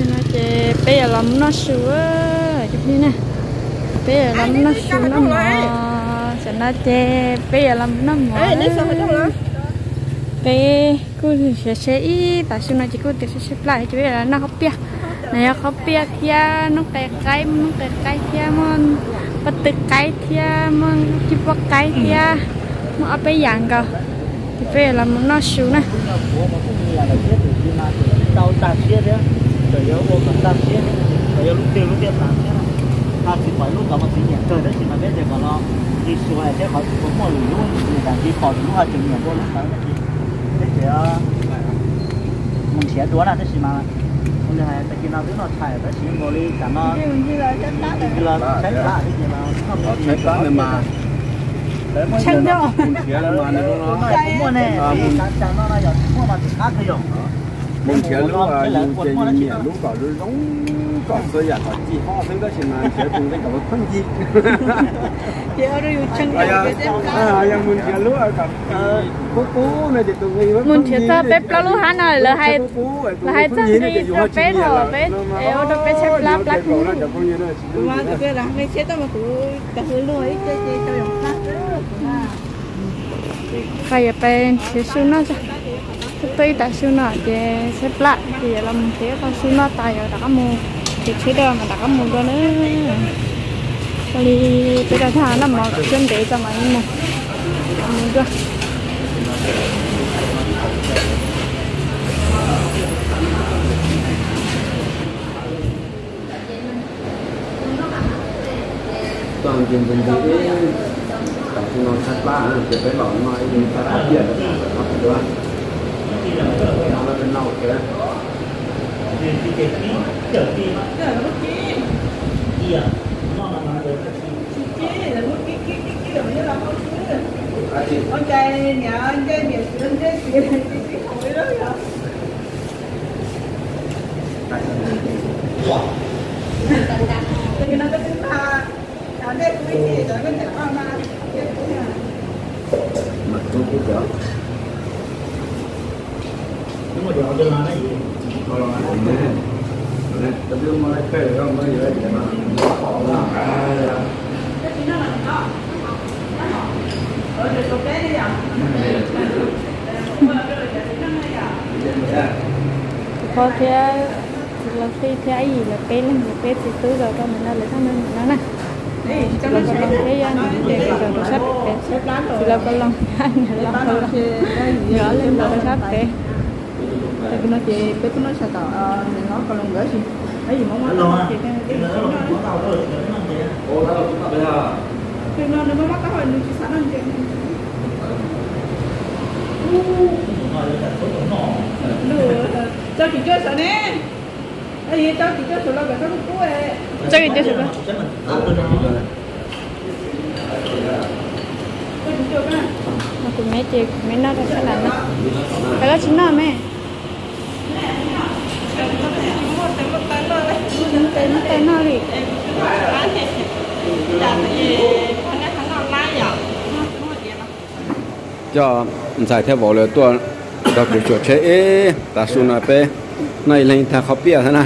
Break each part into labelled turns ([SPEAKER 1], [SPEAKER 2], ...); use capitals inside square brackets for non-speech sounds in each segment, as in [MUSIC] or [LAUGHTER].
[SPEAKER 1] cho nó chơi bây giờ làm nó sửa chút đi nè. Bây giờ làm nó sửa nó mò cho nó chơi bây giờ làm nó mò bây cô thì sẽ sẽ ý tại sao nó chỉ cô thì sẽ sẽ lại chứ là nó không biết này không biết kia nó cái cái nó cái cái kia mà bắt tự cái kia mà chỉ bắt cái kia mà ở bây giờ cơ. Thì bây giờ làm nó sửa nè.
[SPEAKER 2] Tàu tạt xe đấy rồi giờ vô cầm tạt xe rồi giờ lúc tiêu lúc tiêu tạt xe ta chỉ phải lúc đó mà chỉ nhận rồi đấy chỉ mà biết được là đi xuống này sẽ phải có một lũ luôn thì là đi khỏi lúc hai chừng nhận vô lúc đó là gì thế thì mình sẽ đuổi là thế gì mà hôm nay tại khi nào biết nó chạy tới chỉ ngồi đi cả nó thì là chạy lá thì là
[SPEAKER 3] Ờ, chạy lá này mà.
[SPEAKER 1] Chẳng đâu.
[SPEAKER 3] Muốn chia là mà nó nó
[SPEAKER 2] mua này thì chẳng nó là giờ mua mà thì khác cái dùng
[SPEAKER 3] muốn chia lúc à dùng tiền dùng miệng lúc có lúc nóng có sợi à có chỉ hoa thứ đó thì mà chia cùng với cả một phân gì
[SPEAKER 1] chị ở đây chân
[SPEAKER 3] à à yang muốn chia lúc à cả cú cú này thì tụi mình
[SPEAKER 1] muốn chia ta bếp lá lúa hả nào là hai là hai chân đi ta bếp rồi bếp eo đó bếp xếp lá lá cũ
[SPEAKER 4] mà tụi cái là cái chết mà tụi cả thứ lùi chơi chơi chơi dùng khác
[SPEAKER 1] phải bên chia số nó cho tôi tại số nó thì xếp lại thì làm thế con số nó tài ở đã mua thì chế độ mà đã mua đó nữa thì bây giờ thà nó mà chân để cho mà mua mua được
[SPEAKER 3] toàn tiền tiền gì tại khi nó sát ba nó chỉ phải bảo nói dùng sát ba không nó phải đúng nó là bên nào kia
[SPEAKER 4] con trai nhà anh trai miệng anh trai tiền cái hồi đó rồi thì nó cái thứ ba ở đây cũng cái gì? Rồi cái nhà ba ba
[SPEAKER 3] mà tôi cũng chở
[SPEAKER 2] nhưng mà điều cho nó là gì
[SPEAKER 3] Tapi mulai ke orang mulai jadi mana?
[SPEAKER 4] ở đây có cái đi à
[SPEAKER 1] có thế là khi thế gì là bé lên một bé thì tứ rồi con mình là lấy thằng mình nó nè
[SPEAKER 4] cho
[SPEAKER 1] con lòng cái để rồi nó sắp bé
[SPEAKER 4] xếp lá rồi
[SPEAKER 1] thì là con lòng anh lòng nhỏ lên rồi nó sắp
[SPEAKER 4] vì nó chị của nó sẽ tỏ mình nói còn lòng gỡ gì cái gì mong
[SPEAKER 2] nó lo
[SPEAKER 4] chị cái cái
[SPEAKER 2] nó
[SPEAKER 4] nó
[SPEAKER 2] lo nó
[SPEAKER 3] là
[SPEAKER 4] cái nó nó mắc cái hồi nó chỉ sẵn ăn chị cho chị chơi sợ nè cái gì cho chị chơi sợ lo cả cái cú ấy
[SPEAKER 1] cho cái
[SPEAKER 2] là nó
[SPEAKER 4] chị chơi cái
[SPEAKER 1] mà cùng mấy chị mấy nó ra sẽ làm nó phải có chính nó mẹ nó tên nó tên nó đi
[SPEAKER 3] cho giải theo bộ là tôi đọc được chỗ chế ta xuống nói bé này, lên thằng khó bia thế nào?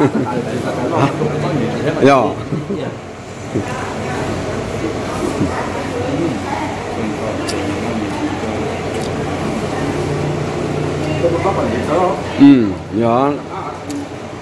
[SPEAKER 3] [LAUGHS] Dạ. Ừ nhỏ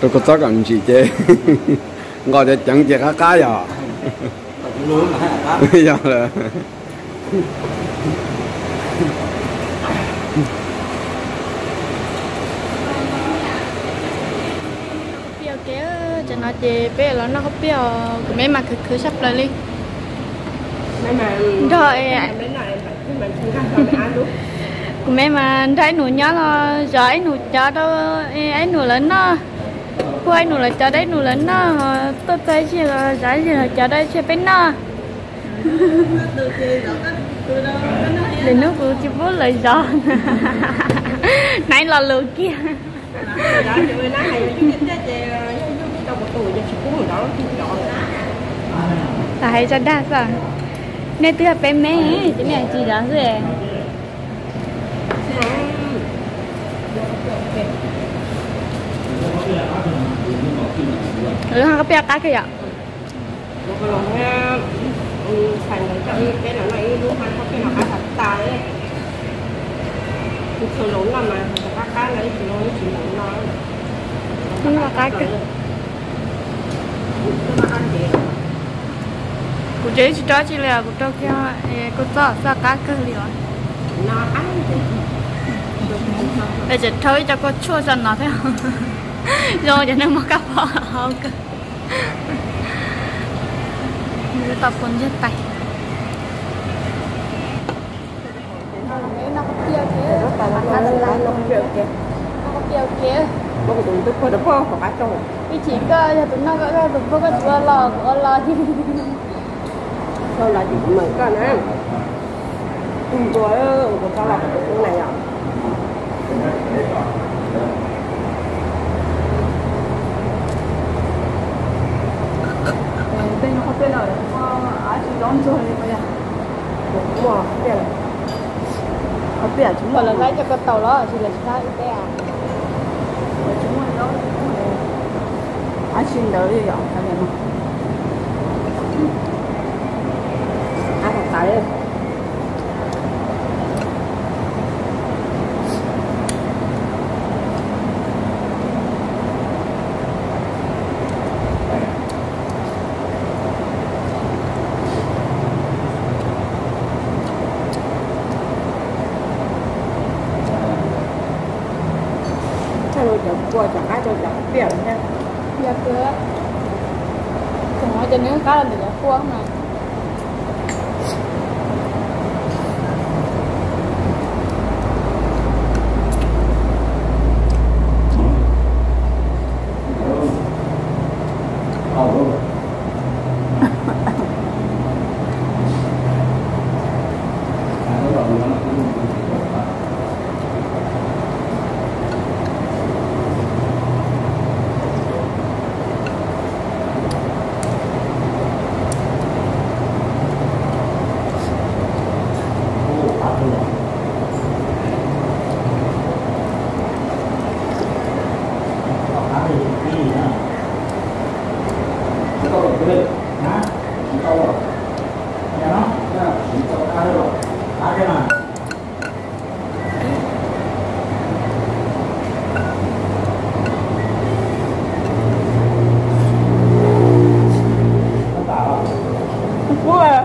[SPEAKER 3] tôi có tất cả gì chứ gọi để chẳng chỉ cá cá giờ bây giờ là
[SPEAKER 1] nó chị bé là nó không bia của mấy mà cứ cứ sắp lại đi rồi của mấy mà thấy nụ nhớ là giờ ấy nụ cho đâu ấy nụ lớn nó quay nụ là cho đấy nụ lớn nó tôi thấy chỉ là giá gì là cho đây chỉ bên nó để nước của chị bố lời gió. Nãy là lừa kia. Tại cho đa sao nên tôi bé mẹ chứ mẹ chị đó rồi ừ hai cái bia cá kìa
[SPEAKER 5] một cái lòng nha ừ thành cái cho y cái là này luôn hai có cái nào cá thật tài ấy thì thường lớn là mà cá cá lấy thì nó chỉ lớn nó
[SPEAKER 1] không là cá kìa
[SPEAKER 5] nó ăn gì?
[SPEAKER 1] Cô chế chỉ cho chị là cô cho kia cô cho sao cá cơ liền
[SPEAKER 5] nó ăn
[SPEAKER 1] bây giờ thôi cho. Cô chua dần nó thế không [LAUGHS] [LAUGHS] rồi cho nên mà cặp bỏ không cơ như tập con giết tay. Nó có kêu kìa
[SPEAKER 5] nó tài nó nó nó nó việc kìa
[SPEAKER 1] nó có kêu kìa
[SPEAKER 5] nó có tụi tôi có được không có cá trâu
[SPEAKER 1] cái chỉ có tụi nó có cái tụi nó có chua lò có lò chứ
[SPEAKER 5] thôi là chỉ mình có này ừ tôi có sao là cái này à?
[SPEAKER 1] Bên nó có bên nào à chỉ đón rồi bây giờ
[SPEAKER 5] cũng mà cái này. Ở biển chúng
[SPEAKER 1] còn là cái cho con tàu đó chỉ là chúng ta cái à?
[SPEAKER 5] Chúng mình đó ăn xin đỡ đi rồi cái này mà ăn thật tại đi thay đổi chẳng qua chẳng ai cho chẳng biển nha
[SPEAKER 1] giờ cửa còn nói cho nếu cá là được cua mà
[SPEAKER 5] Cua à?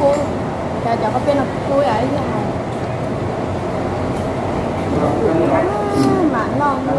[SPEAKER 1] cua giờ cho có bên nào cua ấy chứ mà ngon rồi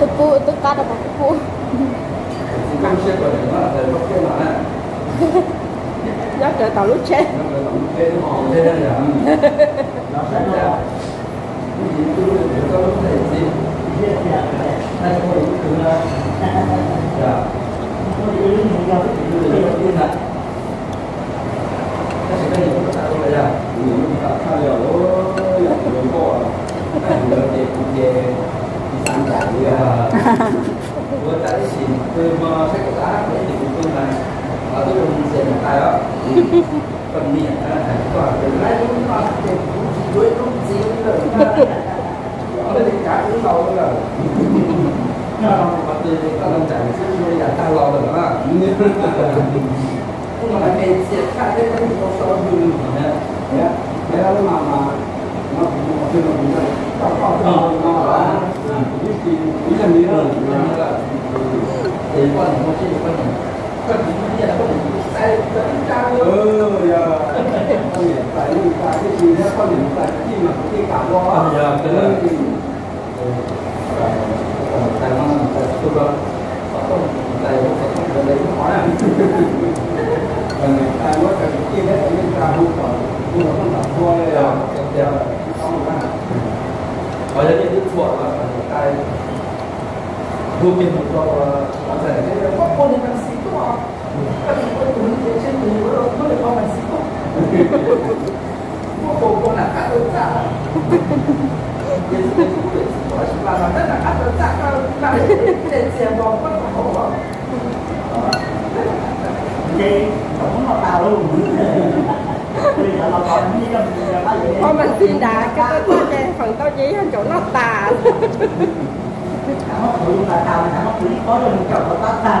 [SPEAKER 1] tôi cua tôi cá được một cua
[SPEAKER 6] Căng xe của nó là thời bốc cái mà
[SPEAKER 5] Giá trời tàu lúc chết
[SPEAKER 6] nó là tổng thế nó hòn thế này là nó sẽ là cái gì cứ được có lúc này gì hay có những thứ là dạ cái gì cũng có cái này cái sự cái gì cũng có cái là những cái thay đổi là người có cái người thì cũng về đi sang trả đi à vừa tại thì tôi mà sách của ta thì cũng tôi là ở tôi dùng tiền của ta đó phần miệng là thành quả từ nay cũng có tiền cũng chỉ đuổi cũng gì cũng được ở đây cả cũng lâu rồi mà từ thì ta làm chẳng chứ bây giờ ta lo được đó nhưng mà cái chuyện khác đấy cũng có số dư nữa thế là mà mà nó cũng có cái nó cũng là có có cái nó là cái gì cái gì nữa là thì quan điểm một chuyện quan điểm quan điểm như là quan điểm sai rất cao ừ giờ quan điểm tại vì tại cái gì đó quan điểm tại cái gì mà cái cả lo giờ cái đó thì tại nó tại tôi đó không tại nó không cái đấy nó hỏi à tại nó cái kia đấy mình ta không còn nhưng mà không tập thua đây là cái không có ở đây những thuở là ta vô tiền một cho bạn giải là có con những bác sĩ mà các bạn có tụi mình trên mình có được con bác sĩ không có cô con là các đối giả Yes, yes, yes. Nói chung là nó rất là các đối giả các bạn để tiền vào có phải
[SPEAKER 2] Chị, cũng nó tao luôn cái
[SPEAKER 5] Thôi mình xin đã cái tôi tôi chè phần tôi chỉ hơn chỗ nó tà.
[SPEAKER 2] nó là tao là có được một chỗ nó ta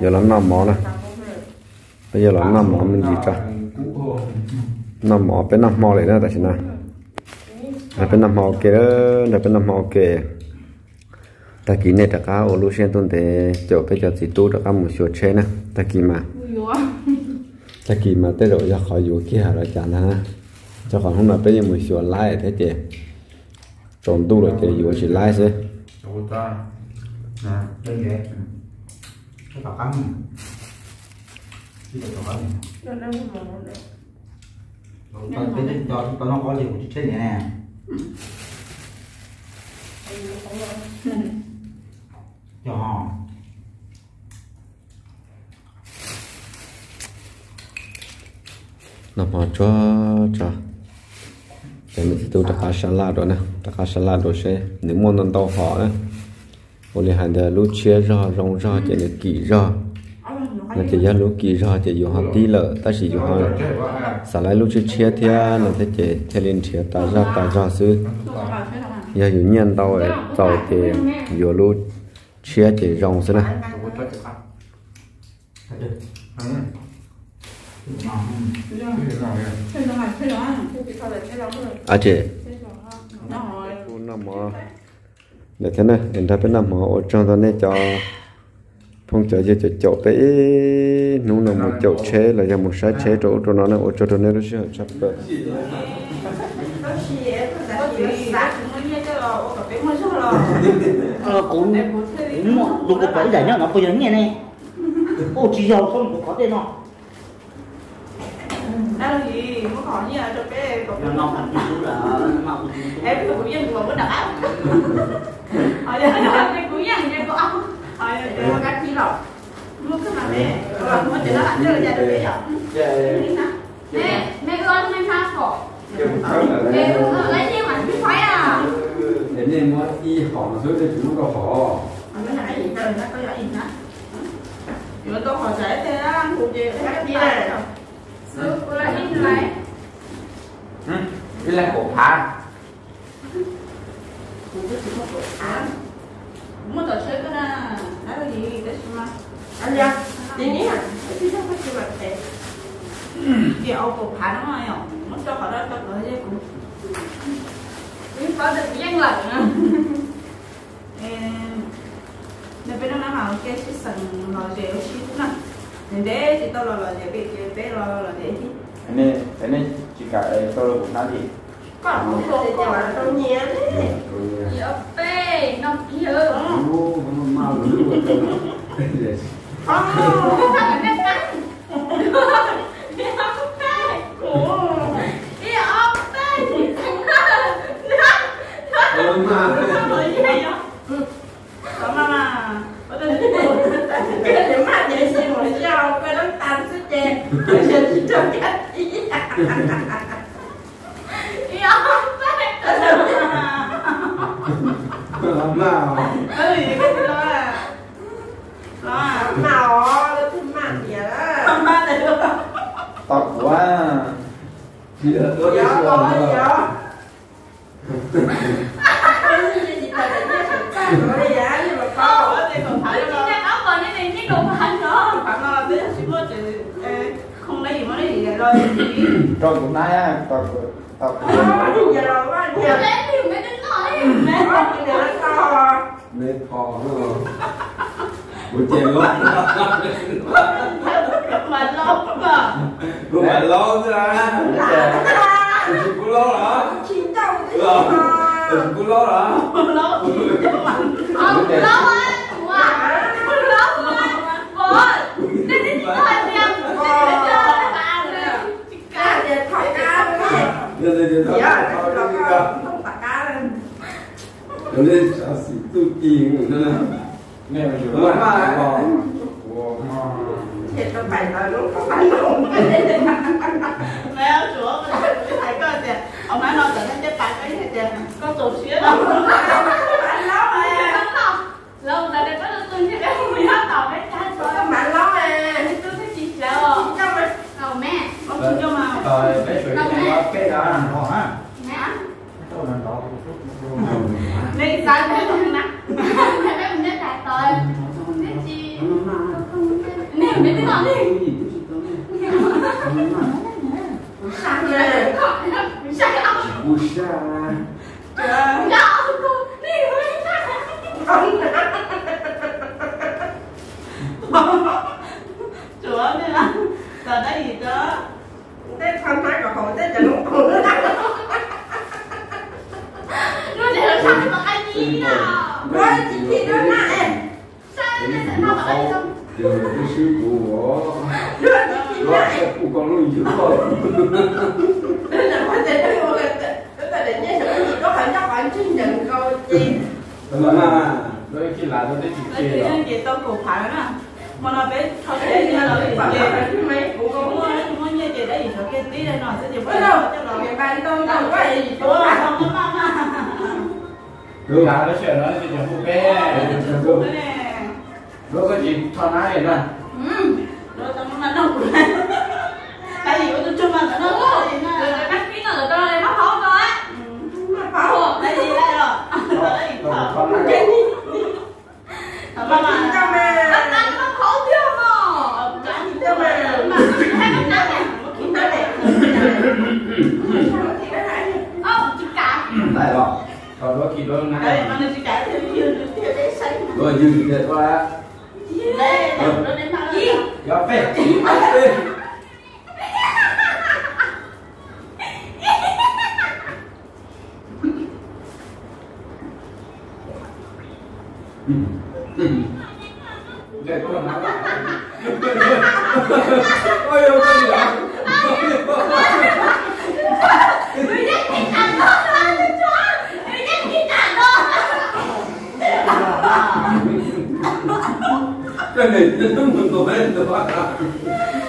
[SPEAKER 6] giờ là
[SPEAKER 3] năm mỏ này. Bây giờ là năm mỏ mình gì cho. Năm mỏ bên năm mỏ này nữa tại sao này là bên năm mỏ kia đó là bên năm mỏ kia. Ta kỳ này ta cá ô lô sen tôn thế chỗ bây giờ chỉ tu ta cá một số chế nè ta kỳ mà. Ta kỳ mà tới rồi, giờ khỏi vô kia rồi chả nè cho còn hôm nào bây giờ một số lái thế chị trộn tu rồi chị dù chỉ lái sẽ
[SPEAKER 6] Ta nè đây vậy cái tàu cắm cái tàu cắm Tao cái cho tao nó có gì của chết này nè cho họ
[SPEAKER 3] nó mà cho cho. Để mình tu đặc salad rồi nè. Đặc salad rồi sẽ nếu muốn ăn tàu họ á ô li hành de lúc chia ra rong ra chỉ là kỳ ra là chỉ ra lúc kỳ ra chỉ dùng hàng tí lợ ta chỉ dùng hàng xả lại lúc chia chia thì là thế chỉ theo liên chia ta ra ta ra sư giờ dùng nhân tàu ấy tàu thì dùng lúc chia chỉ rong sư nè à chị năm mỏ để thế này hiện tại bên nam mỏ ở trong đó này cho phong trợ cho chỗ bé nung là một chỗ chế là cho một sai chế chỗ chỗ nó là ở chỗ đó này nó sẽ chặt bờ.
[SPEAKER 2] Ờ cũng lúc cái cái giải nó bây giờ nghe này. Ô chỉ giàu không có tên nó
[SPEAKER 4] đâu gì có còn gì cho bé, cục
[SPEAKER 2] nó nó thành là nó
[SPEAKER 4] em cái dân của mình đã hỏi giờ cái cục dân ông hỏi giờ cái chi rồi mua cái mà nè còn mua cho nó ăn chơi ra cái gì
[SPEAKER 1] lấy gì mà à?
[SPEAKER 6] để nên mua y họ mà dưới cho chúng nó họ
[SPEAKER 4] nó nãy gì trời nó có gì hả rồi tôi hỏi sẽ thế á cục gì cái gì này
[SPEAKER 1] Ừ, cô lại đi
[SPEAKER 6] cái là cổ phá
[SPEAKER 4] mua tờ sơ cái na đó là gì cái gì mà
[SPEAKER 5] Anh ra. Đi nhé. Cái gì cái gì mà thế.
[SPEAKER 4] thì ông cục phá nó mà mất cho họ đó cho họ dây cũng
[SPEAKER 1] Biết có được danh lận à? [LAUGHS]
[SPEAKER 4] nên bên đó nào cái cái sần lò dẻo xí cũng nè nên để thì tao lò lò dẻo bị bé lò lò
[SPEAKER 6] cái này cái này chỉ cả tôi là cũng gì
[SPEAKER 4] có một
[SPEAKER 5] Không
[SPEAKER 4] số
[SPEAKER 5] thể
[SPEAKER 4] có
[SPEAKER 5] cho tôi nhé đấy.
[SPEAKER 1] Dạ bê, nó kia.
[SPEAKER 6] mau lưỡi
[SPEAKER 4] có
[SPEAKER 1] Sao lại biết cắn? Đi học bê. Đi học bê.
[SPEAKER 4] rồi gì vậy có mà mà có tên
[SPEAKER 5] Cái điểm mà vậy gì mà sao cái nó tan sức chè. Cái gì chỉ cho cái gì.
[SPEAKER 1] Đi học bê.
[SPEAKER 6] làm nào
[SPEAKER 4] cái gì cái gì đó à đó à
[SPEAKER 5] Nào, nó thêm mặn vậy đó.
[SPEAKER 4] không ba này được
[SPEAKER 6] tọt quá chị đã tôi đi
[SPEAKER 5] Dạ,
[SPEAKER 6] xuống
[SPEAKER 5] có
[SPEAKER 6] rồi
[SPEAKER 5] dạ. Cái gì chỉ là để nhớ sự tan của đi giá nhưng mà có.
[SPEAKER 4] có thì còn phải
[SPEAKER 1] Chị
[SPEAKER 4] đó
[SPEAKER 1] đang ốc vào đây này, cái đồ ăn đó.
[SPEAKER 4] phải lo tới chỉ có từ không lấy gì mà gì rồi
[SPEAKER 6] cũng nói á tọt
[SPEAKER 5] Có gì giờ rồi quá nhiều.
[SPEAKER 1] lấy thì mấy đứa nói.
[SPEAKER 5] Có gì nữa có.
[SPEAKER 6] lên kho rồi buổi chiều luôn.
[SPEAKER 4] Mà. Lâu mà
[SPEAKER 7] không phải lâu nữa à chỉ cũng lâu đó
[SPEAKER 5] chín đâu
[SPEAKER 7] rồi cũng lâu đó
[SPEAKER 4] nó nhưng mà không lâu á wow lâu quá bố nên đi thôi em
[SPEAKER 5] cá thì thỏi cá nữa
[SPEAKER 7] giờ giờ giờ thôi
[SPEAKER 5] dạ nó không phải cá lên
[SPEAKER 7] rồi lên sao xịt tu tiền nữa nè
[SPEAKER 8] nghe mà chịu
[SPEAKER 7] mà
[SPEAKER 5] thì nó phải là nó không phải [LAUGHS]
[SPEAKER 4] mẹ ơi chúa thầy coi kìa ông nói nó trở nên chết bạc cái này kìa con tổ xía đâu.
[SPEAKER 5] Bạn lắm mà
[SPEAKER 1] lâu là có được tuần thì em mới hát tỏ cái cha
[SPEAKER 5] bạn lắm mà
[SPEAKER 1] tôi thích chị
[SPEAKER 5] mà
[SPEAKER 1] cầu mẹ.
[SPEAKER 4] Con xin cho mà
[SPEAKER 8] rồi bé cái cái đó là là [LAUGHS] đó
[SPEAKER 4] nên sao thế không nè
[SPEAKER 1] mẹ bé mình biết đại rồi thích chị nè mấy cái nào đi.
[SPEAKER 5] Sang rồi
[SPEAKER 1] sai ông
[SPEAKER 7] u sa
[SPEAKER 1] dạ cô đi với
[SPEAKER 4] chúa nên là giờ đây gì đó
[SPEAKER 5] thế tham thái của họ thế chẳng đúng không nữa
[SPEAKER 1] nó để nó sang bằng anh đi nào
[SPEAKER 5] rồi chị chị đó nè em
[SPEAKER 1] sai nó sẽ nó bằng anh không
[SPEAKER 7] giờ cái sư của 我
[SPEAKER 5] rồi chị chị
[SPEAKER 7] nó sẽ phụ con luôn dữ rồi
[SPEAKER 5] có có câu chi
[SPEAKER 7] mà
[SPEAKER 8] đôi khi là tôi thấy chị
[SPEAKER 4] thì
[SPEAKER 8] đó
[SPEAKER 4] nên chị tôi cổ phải nè mà nó bé thôi thế như là bị
[SPEAKER 5] và
[SPEAKER 4] kia tí đây nó sẽ chỉ
[SPEAKER 5] Ôi đâu, cái ban tông tông có gì
[SPEAKER 4] Đúng
[SPEAKER 5] đúng không?
[SPEAKER 4] có mama.
[SPEAKER 7] được
[SPEAKER 8] là nó chuyện đó chị chẳng phụ bé
[SPEAKER 4] Đúng
[SPEAKER 8] nó có gì thoải mái nè
[SPEAKER 4] Ừ. Rồi tao nó nấu của tại vì tôi chung mà nó nấu cái gì
[SPEAKER 1] rồi
[SPEAKER 4] nè.
[SPEAKER 1] cái bác phí nó là tôi đây nó khó coi
[SPEAKER 5] Mà pháo
[SPEAKER 4] Cái gì đây rồi? Đó đấy.
[SPEAKER 8] thoải
[SPEAKER 4] Thở.
[SPEAKER 8] mái
[SPEAKER 4] Thở
[SPEAKER 5] Mà
[SPEAKER 4] mama.
[SPEAKER 5] chị cho mẹ
[SPEAKER 1] bác ăn nó khó chưa mà
[SPEAKER 4] Ờ, cái gì
[SPEAKER 5] cho
[SPEAKER 4] cho
[SPEAKER 5] mẹ
[SPEAKER 4] mẹ.
[SPEAKER 1] mà hai bác ăn này
[SPEAKER 5] Chị nói này Sao chị nói này
[SPEAKER 1] không chị cả
[SPEAKER 7] tại rồi
[SPEAKER 8] còn này
[SPEAKER 4] chỉ cái thì đấy xanh.
[SPEAKER 7] rồi dừng để thôi á
[SPEAKER 4] Đây, nó đến mà.
[SPEAKER 8] do phê để tôi nói lại
[SPEAKER 7] ôi ôi cái gì đó
[SPEAKER 1] người nhất chị trả đó là người chó người nhất chị trả đó
[SPEAKER 7] cái này nó mình tổ lên được không
[SPEAKER 1] anh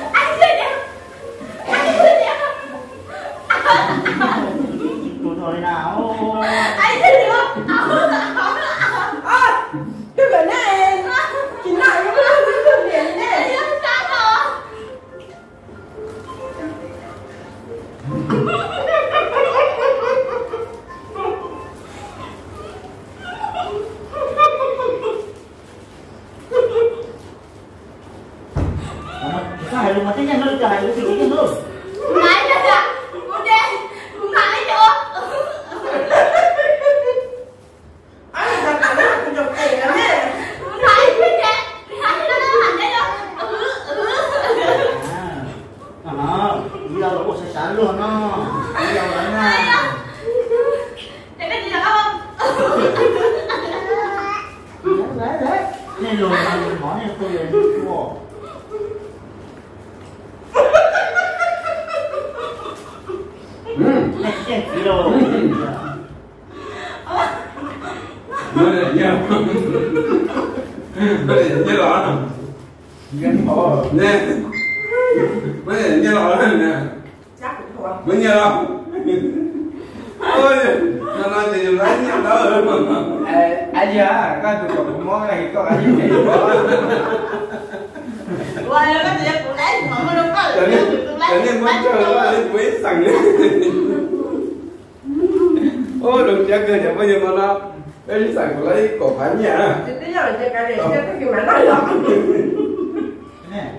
[SPEAKER 7] mới để nhau đó
[SPEAKER 8] gần bỏ
[SPEAKER 7] nè. Mới để nhau đó nè?
[SPEAKER 5] Chắc cũng thuộc
[SPEAKER 7] mới nhau đâu ôi nó nói thì lấy nhau đó rồi mà.
[SPEAKER 8] Ai giờ có tụi còn món này có ai gì
[SPEAKER 4] Quay nó cái gì cũng lấy mà nó có.
[SPEAKER 7] trở nên trở nên muốn chơi nó lên quý đấy ôi đừng chắc cơ chẳng bao giờ mà nó cái sẵn của lấy cổ phán nhà
[SPEAKER 5] Chị tí giờ chị cả để cho cái gì mà nói lắm.
[SPEAKER 8] Nè